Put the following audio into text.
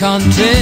country.